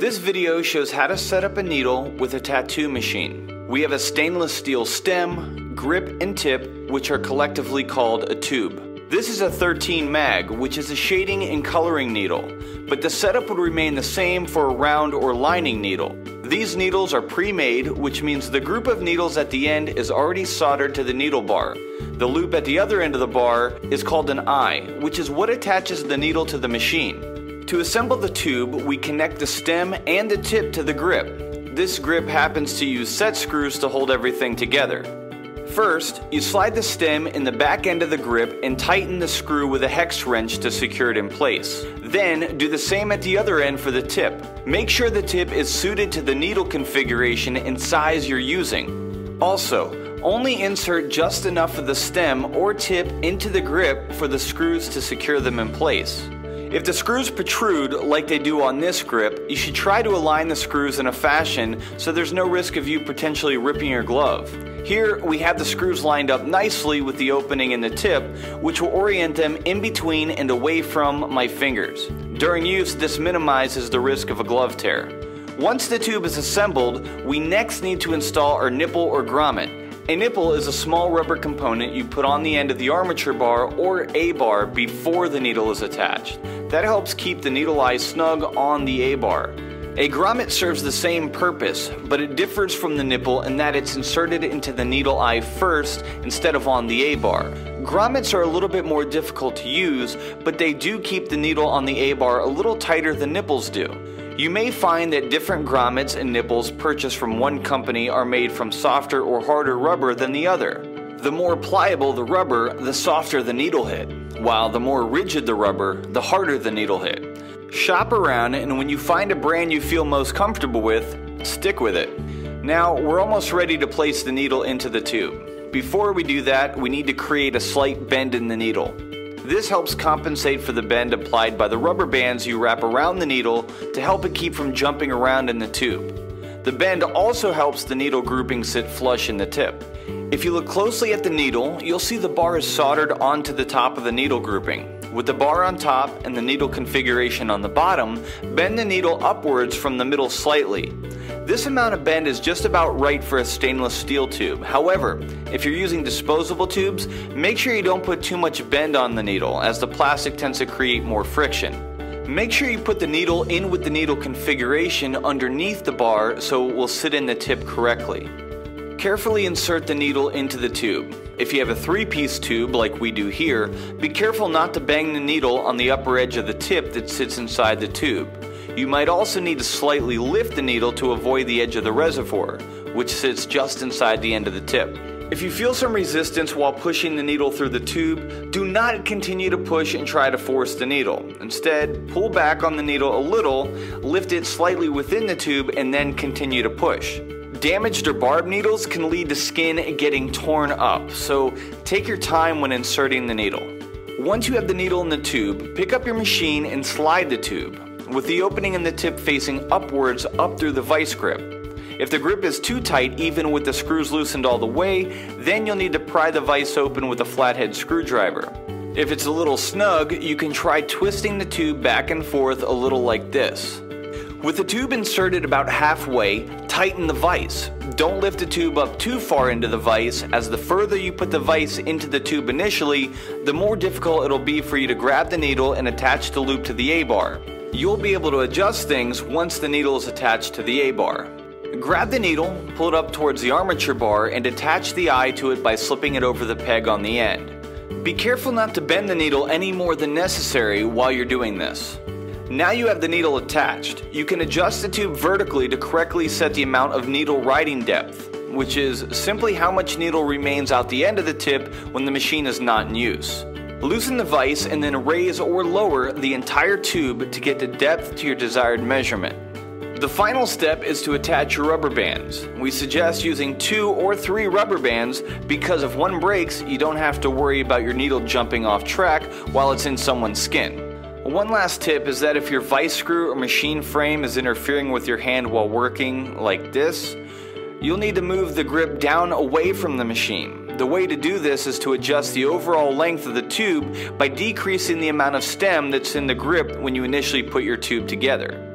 This video shows how to set up a needle with a tattoo machine. We have a stainless steel stem, grip, and tip, which are collectively called a tube. This is a 13 mag, which is a shading and coloring needle, but the setup would remain the same for a round or lining needle. These needles are pre-made, which means the group of needles at the end is already soldered to the needle bar. The loop at the other end of the bar is called an eye, which is what attaches the needle to the machine. To assemble the tube, we connect the stem and the tip to the grip. This grip happens to use set screws to hold everything together. First, you slide the stem in the back end of the grip and tighten the screw with a hex wrench to secure it in place. Then, do the same at the other end for the tip. Make sure the tip is suited to the needle configuration and size you're using. Also, only insert just enough of the stem or tip into the grip for the screws to secure them in place. If the screws protrude like they do on this grip, you should try to align the screws in a fashion so there's no risk of you potentially ripping your glove. Here we have the screws lined up nicely with the opening in the tip, which will orient them in between and away from my fingers. During use, this minimizes the risk of a glove tear. Once the tube is assembled, we next need to install our nipple or grommet. A nipple is a small rubber component you put on the end of the armature bar or A-bar before the needle is attached. That helps keep the needle eye snug on the A-bar. A grommet serves the same purpose, but it differs from the nipple in that it's inserted into the needle eye first instead of on the A-bar. Grommets are a little bit more difficult to use, but they do keep the needle on the A-bar a little tighter than nipples do. You may find that different grommets and nipples purchased from one company are made from softer or harder rubber than the other. The more pliable the rubber, the softer the needle hit, while the more rigid the rubber, the harder the needle hit. Shop around and when you find a brand you feel most comfortable with, stick with it. Now, we're almost ready to place the needle into the tube. Before we do that, we need to create a slight bend in the needle. This helps compensate for the bend applied by the rubber bands you wrap around the needle to help it keep from jumping around in the tube. The bend also helps the needle grouping sit flush in the tip. If you look closely at the needle, you'll see the bar is soldered onto the top of the needle grouping. With the bar on top and the needle configuration on the bottom, bend the needle upwards from the middle slightly. This amount of bend is just about right for a stainless steel tube. However, if you're using disposable tubes, make sure you don't put too much bend on the needle as the plastic tends to create more friction. Make sure you put the needle in with the needle configuration underneath the bar so it will sit in the tip correctly. Carefully insert the needle into the tube. If you have a three-piece tube like we do here, be careful not to bang the needle on the upper edge of the tip that sits inside the tube. You might also need to slightly lift the needle to avoid the edge of the reservoir, which sits just inside the end of the tip. If you feel some resistance while pushing the needle through the tube, do not continue to push and try to force the needle. Instead, pull back on the needle a little, lift it slightly within the tube, and then continue to push. Damaged or barbed needles can lead to skin getting torn up, so take your time when inserting the needle. Once you have the needle in the tube, pick up your machine and slide the tube with the opening in the tip facing upwards up through the vice grip. If the grip is too tight, even with the screws loosened all the way, then you'll need to pry the vise open with a flathead screwdriver. If it's a little snug, you can try twisting the tube back and forth a little like this. With the tube inserted about halfway, tighten the vise. Don't lift the tube up too far into the vise, as the further you put the vise into the tube initially, the more difficult it'll be for you to grab the needle and attach the loop to the A-bar. You'll be able to adjust things once the needle is attached to the A-bar. Grab the needle, pull it up towards the armature bar, and attach the eye to it by slipping it over the peg on the end. Be careful not to bend the needle any more than necessary while you're doing this. Now you have the needle attached. You can adjust the tube vertically to correctly set the amount of needle riding depth, which is simply how much needle remains out the end of the tip when the machine is not in use. Loosen the vise and then raise or lower the entire tube to get the depth to your desired measurement. The final step is to attach your rubber bands. We suggest using two or three rubber bands because if one breaks, you don't have to worry about your needle jumping off track while it's in someone's skin. One last tip is that if your vice screw or machine frame is interfering with your hand while working like this, you'll need to move the grip down away from the machine. The way to do this is to adjust the overall length of the tube by decreasing the amount of stem that's in the grip when you initially put your tube together.